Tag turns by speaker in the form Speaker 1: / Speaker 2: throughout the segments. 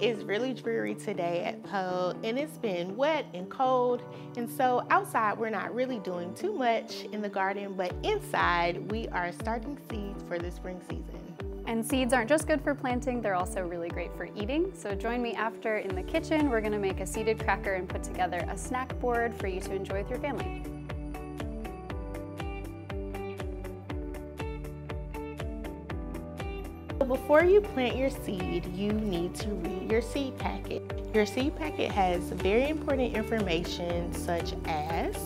Speaker 1: It is really dreary today at Poe and it's been wet and cold. And so outside we're not really doing too much in the garden, but inside we are starting seeds for the spring season.
Speaker 2: And seeds aren't just good for planting, they're also really great for eating. So join me after in the kitchen. We're gonna make a seeded cracker and put together a snack board for you to enjoy with your family.
Speaker 1: Before you plant your seed, you need to read your seed packet. Your seed packet has very important information such as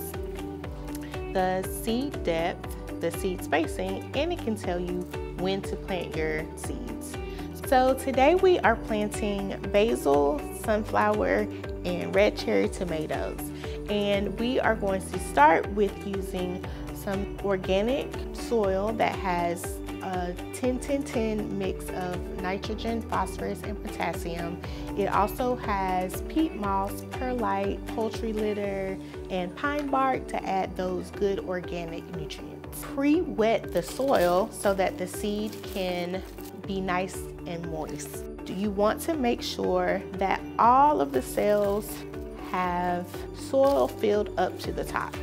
Speaker 1: the seed depth, the seed spacing, and it can tell you when to plant your seeds. So today we are planting basil, sunflower, and red cherry tomatoes. And we are going to start with using some organic soil that has Uh, a 10-10-10 mix of nitrogen, phosphorus, and potassium. It also has peat moss, perlite, poultry litter, and pine bark to add those good organic nutrients. Pre-wet the soil so that the seed can be nice and moist. You want to make sure that all of the cells have soil filled up to the top.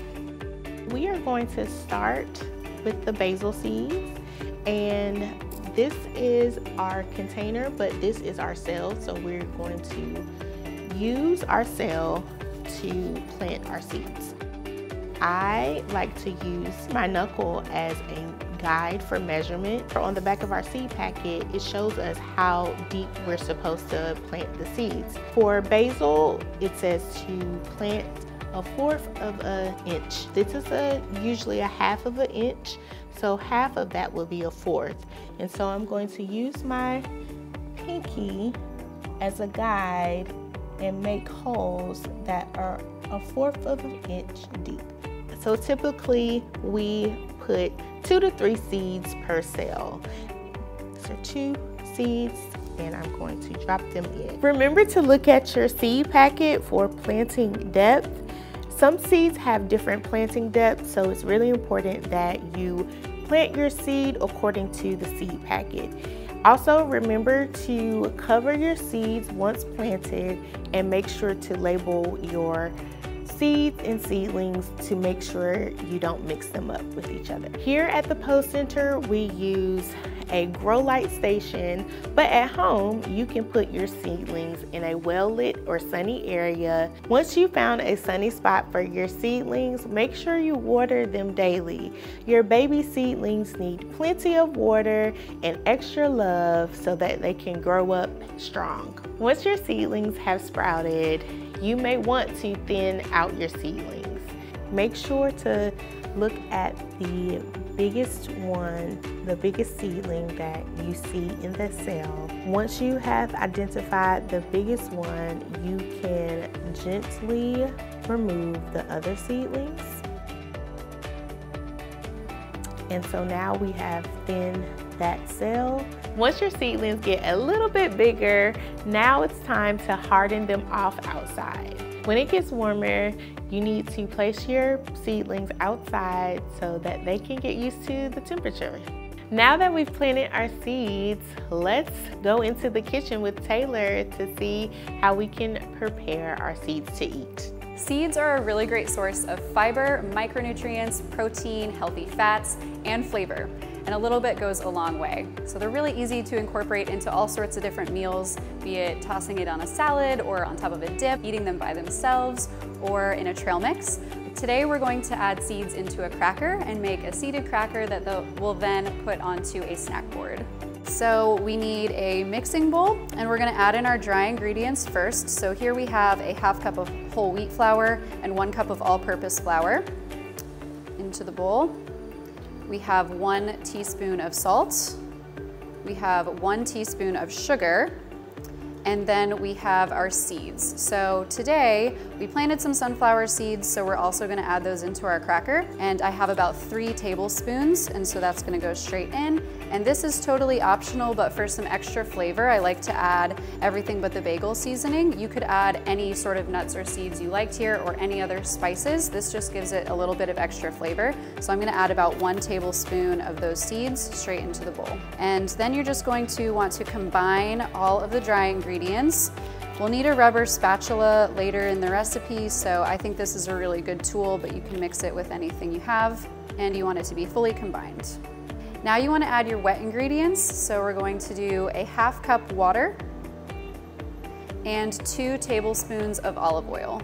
Speaker 1: We are going to start with the basil seeds and this is our container, but this is our cell. So we're going to use our cell to plant our seeds. I like to use my knuckle as a guide for measurement. On the back of our seed packet, it shows us how deep we're supposed to plant the seeds. For basil, it says to plant a fourth of an inch. This is a usually a half of an inch. So half of that will be a fourth. And so I'm going to use my pinky as a guide and make holes that are a fourth of an inch deep. So typically we put two to three seeds per cell. So two seeds and I'm going to drop them in. Remember to look at your seed packet for planting depth. Some seeds have different planting depths, so it's really important that you plant your seed according to the seed packet. Also, remember to cover your seeds once planted and make sure to label your seeds and seedlings to make sure you don't mix them up with each other. Here at the Poe Center, we use a grow light station, but at home, you can put your seedlings in a well-lit or sunny area. Once you found a sunny spot for your seedlings, make sure you water them daily. Your baby seedlings need plenty of water and extra love so that they can grow up strong. Once your seedlings have sprouted, you may want to thin out your seedlings. Make sure to look at the biggest one, the biggest seedling that you see in the cell. Once you have identified the biggest one, you can gently remove the other seedlings. And so now we have thinned that cell. Once your seedlings get a little bit bigger, now it's time to harden them off outside. When it gets warmer, you need to place your seedlings outside so that they can get used to the temperature. Now that we've planted our seeds, let's go into the kitchen with Taylor to see how we can prepare our seeds to eat.
Speaker 2: Seeds are a really great source of fiber, micronutrients, protein, healthy fats, and flavor and a little bit goes a long way. So they're really easy to incorporate into all sorts of different meals, be it tossing it on a salad or on top of a dip, eating them by themselves, or in a trail mix. Today we're going to add seeds into a cracker and make a seeded cracker that we'll then put onto a snack board. So we need a mixing bowl and we're gonna add in our dry ingredients first. So here we have a half cup of whole wheat flour and one cup of all-purpose flour into the bowl. We have one teaspoon of salt. We have one teaspoon of sugar. And then we have our seeds. So today we planted some sunflower seeds, so we're also gonna add those into our cracker. And I have about three tablespoons, and so that's gonna go straight in. And this is totally optional, but for some extra flavor, I like to add everything but the bagel seasoning. You could add any sort of nuts or seeds you liked here or any other spices. This just gives it a little bit of extra flavor. So I'm gonna add about one tablespoon of those seeds straight into the bowl. And then you're just going to want to combine all of the dry ingredients We'll need a rubber spatula later in the recipe, so I think this is a really good tool, but you can mix it with anything you have, and you want it to be fully combined. Now you want to add your wet ingredients, so we're going to do a half cup water and two tablespoons of olive oil.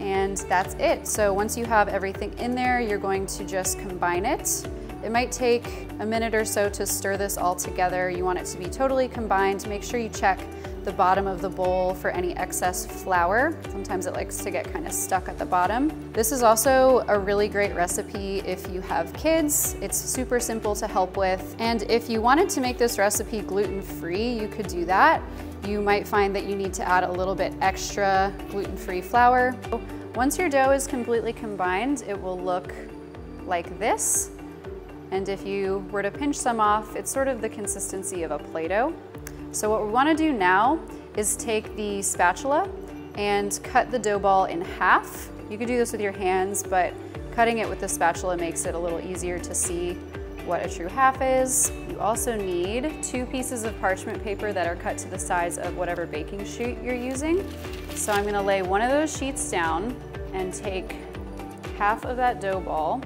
Speaker 2: And that's it. So once you have everything in there, you're going to just combine it it might take a minute or so to stir this all together. You want it to be totally combined. Make sure you check the bottom of the bowl for any excess flour. Sometimes it likes to get kind of stuck at the bottom. This is also a really great recipe if you have kids. It's super simple to help with. And if you wanted to make this recipe gluten-free, you could do that. You might find that you need to add a little bit extra gluten-free flour. Once your dough is completely combined, it will look like this. And if you were to pinch some off, it's sort of the consistency of a Play-Doh. So what we wanna do now is take the spatula and cut the dough ball in half. You could do this with your hands, but cutting it with the spatula makes it a little easier to see what a true half is. You also need two pieces of parchment paper that are cut to the size of whatever baking sheet you're using. So I'm gonna lay one of those sheets down and take half of that dough ball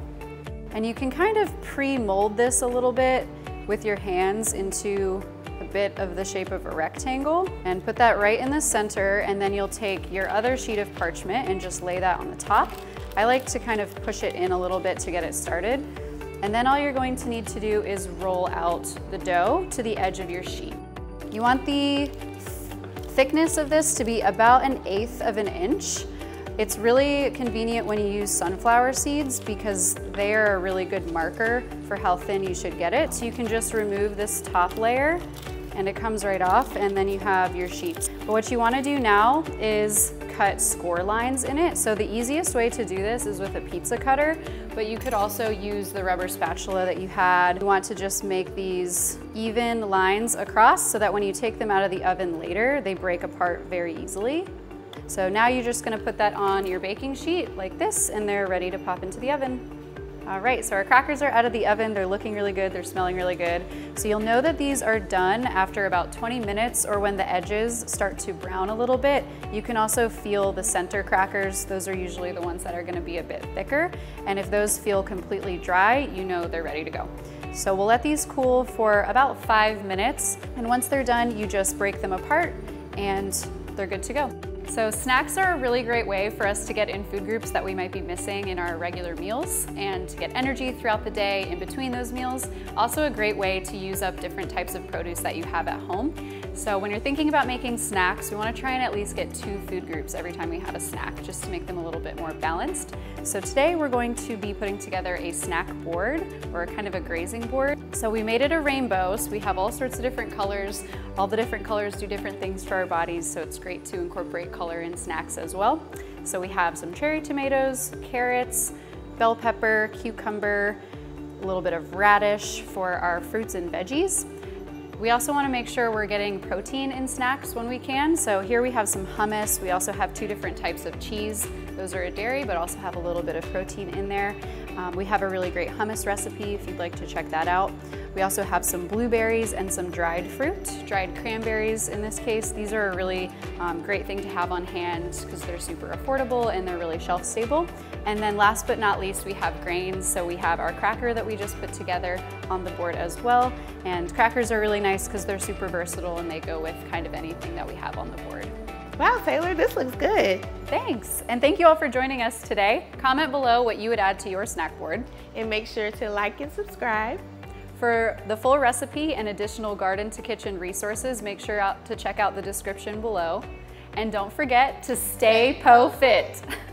Speaker 2: and you can kind of pre-mold this a little bit with your hands into a bit of the shape of a rectangle and put that right in the center and then you'll take your other sheet of parchment and just lay that on the top. I like to kind of push it in a little bit to get it started. And then all you're going to need to do is roll out the dough to the edge of your sheet. You want the thickness of this to be about an eighth of an inch. It's really convenient when you use sunflower seeds because they are a really good marker for how thin you should get it. So you can just remove this top layer and it comes right off and then you have your sheets. But what you wanna do now is cut score lines in it. So the easiest way to do this is with a pizza cutter, but you could also use the rubber spatula that you had. You want to just make these even lines across so that when you take them out of the oven later, they break apart very easily. So now you're just gonna put that on your baking sheet like this and they're ready to pop into the oven. All right, so our crackers are out of the oven. They're looking really good. They're smelling really good. So you'll know that these are done after about 20 minutes or when the edges start to brown a little bit. You can also feel the center crackers. Those are usually the ones that are gonna be a bit thicker. And if those feel completely dry, you know they're ready to go. So we'll let these cool for about five minutes. And once they're done, you just break them apart and they're good to go. So snacks are a really great way for us to get in food groups that we might be missing in our regular meals and to get energy throughout the day in between those meals. Also a great way to use up different types of produce that you have at home. So when you're thinking about making snacks, we wanna try and at least get two food groups every time we have a snack, just to make them a little bit more balanced. So today we're going to be putting together a snack board or kind of a grazing board. So we made it a rainbow, so we have all sorts of different colors. All the different colors do different things for our bodies, so it's great to incorporate color in snacks as well. So we have some cherry tomatoes, carrots, bell pepper, cucumber, a little bit of radish for our fruits and veggies. We also wanna make sure we're getting protein in snacks when we can. So here we have some hummus. We also have two different types of cheese. Those are a dairy, but also have a little bit of protein in there. Um, we have a really great hummus recipe if you'd like to check that out. We also have some blueberries and some dried fruit, dried cranberries in this case. These are a really um, great thing to have on hand because they're super affordable and they're really shelf stable. And then last but not least, we have grains. So we have our cracker that we just put together on the board as well. And crackers are really nice because they're super versatile and they go with kind of anything that we have on the board.
Speaker 1: Wow, Taylor, this looks good.
Speaker 2: Thanks, and thank you all for joining us today. Comment below what you would add to your snack board.
Speaker 1: And make sure to like and subscribe.
Speaker 2: For the full recipe and additional garden to kitchen resources, make sure to check out the description below. And don't forget to stay PoeFit.